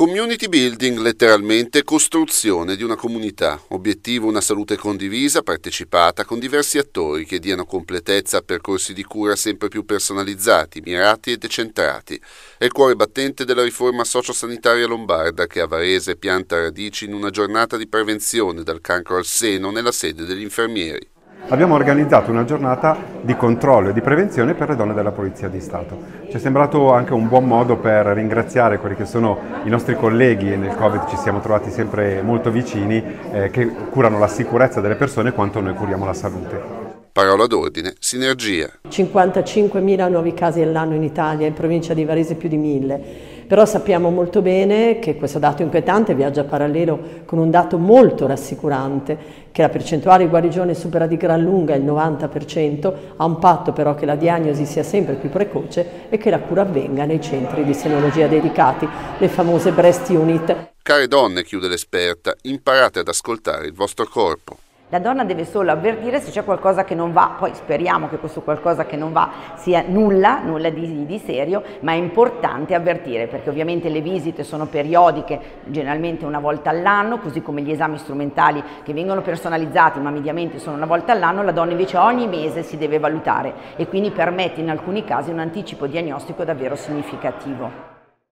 Community building, letteralmente costruzione di una comunità, obiettivo una salute condivisa, partecipata, con diversi attori che diano completezza a percorsi di cura sempre più personalizzati, mirati e decentrati. È il cuore battente della riforma sociosanitaria lombarda che a Varese pianta radici in una giornata di prevenzione dal cancro al seno nella sede degli infermieri abbiamo organizzato una giornata di controllo e di prevenzione per le donne della Polizia di Stato. Ci è sembrato anche un buon modo per ringraziare quelli che sono i nostri colleghi e nel Covid ci siamo trovati sempre molto vicini, eh, che curano la sicurezza delle persone quanto noi curiamo la salute. Parola d'ordine, sinergia. 55.000 nuovi casi all'anno in Italia, in provincia di Varese più di 1.000 però sappiamo molto bene che questo dato inquietante viaggia parallelo con un dato molto rassicurante, che la percentuale di guarigione supera di gran lunga il 90%, ha un patto però che la diagnosi sia sempre più precoce e che la cura avvenga nei centri di senologia dedicati, le famose breast unit. Care donne, chiude l'esperta, imparate ad ascoltare il vostro corpo. La donna deve solo avvertire se c'è qualcosa che non va, poi speriamo che questo qualcosa che non va sia nulla, nulla di, di, serio, ma è importante avvertire perché ovviamente le visite sono periodiche, generalmente una volta all'anno, così come gli esami strumentali che vengono personalizzati ma mediamente sono una volta all'anno, la donna invece ogni mese si deve valutare e quindi permette in alcuni casi un anticipo diagnostico davvero significativo.